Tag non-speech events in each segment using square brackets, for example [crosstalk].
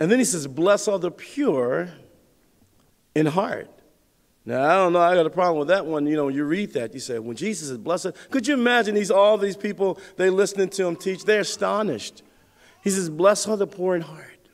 And then he says, Bless all the pure in heart. Now, I don't know, I got a problem with that one. You know, you read that, you say, when Jesus is blessed, could you imagine these all these people, they listening to him teach, they're astonished. He says, Bless all the poor in heart.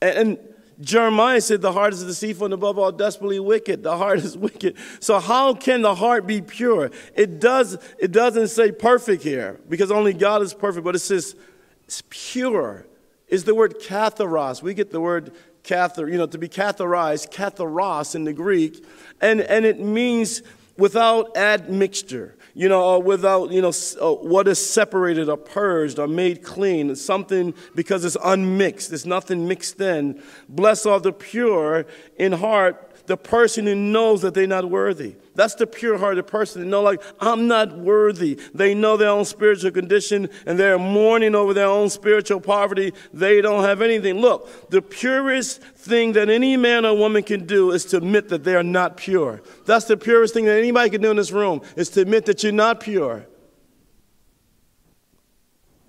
And, and Jeremiah said, The heart is deceitful and above all desperately wicked. The heart is [laughs] wicked. So, how can the heart be pure? It, does, it doesn't say perfect here because only God is perfect, but it says it's pure. Is the word katharos. We get the word cathar, you know, to be catharized, katharos in the Greek, and, and it means without admixture you know, or without, you know, uh, what is separated or purged or made clean. Something because it's unmixed. There's nothing mixed in. Blessed are the pure in heart, the person who knows that they're not worthy. That's the pure hearted person. They know, like, I'm not worthy. They know their own spiritual condition and they're mourning over their own spiritual poverty. They don't have anything. Look, the purest thing that any man or woman can do is to admit that they are not pure. That's the purest thing that anybody can do in this room is to admit that you're not pure.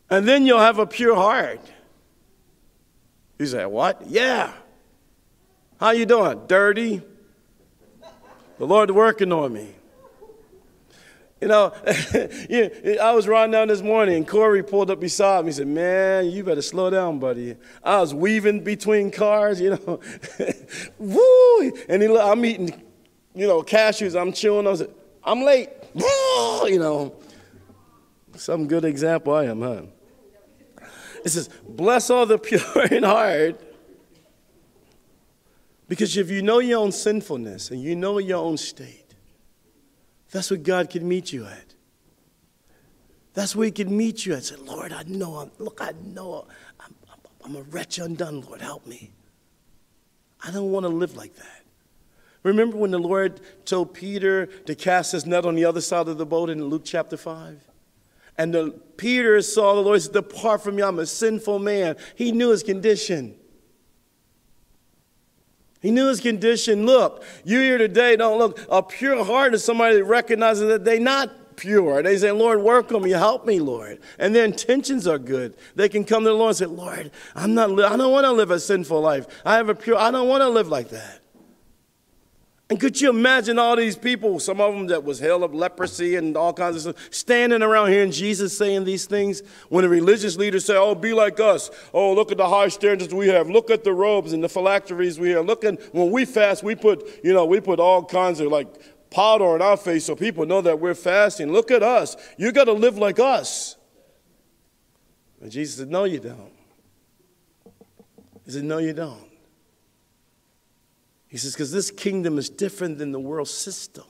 And then you'll have a pure heart. You say, what? Yeah. How you doing? Dirty? The Lord working on me. You know, [laughs] I was riding down this morning and Corey pulled up beside me. He said, Man, you better slow down, buddy. I was weaving between cars, you know. [laughs] Woo! And he, I'm eating, you know, cashews. I'm chewing. I like, I'm late. [laughs] You know, some good example I am, huh? It says, Bless all the pure in heart because if you know your own sinfulness and you know your own state, that's what God can meet you at. That's where He can meet you at. Say, Lord, I know, I'm, look, I know I'm, I'm, I'm a wretch undone. Lord, help me. I don't want to live like that. Remember when the Lord told Peter to cast his net on the other side of the boat in Luke chapter 5? And the, Peter saw the Lord said, Depart from me, I'm a sinful man. He knew his condition. He knew his condition. Look, you here today don't look. A pure heart is somebody that recognizes that they're not pure. They say, Lord, work on me, help me, Lord. And their intentions are good. They can come to the Lord and say, Lord, I'm not, I don't want to live a sinful life. I have a pure, I don't want to live like that. And could you imagine all these people, some of them that was held of leprosy and all kinds of stuff, standing around hearing Jesus saying these things? When the religious leaders say, oh, be like us. Oh, look at the high standards we have. Look at the robes and the phylacteries we have. Look at, when we fast, we put, you know, we put all kinds of like powder on our face so people know that we're fasting. Look at us. You got to live like us. And Jesus said, no, you don't. He said, no, you don't. He says, because this kingdom is different than the world system.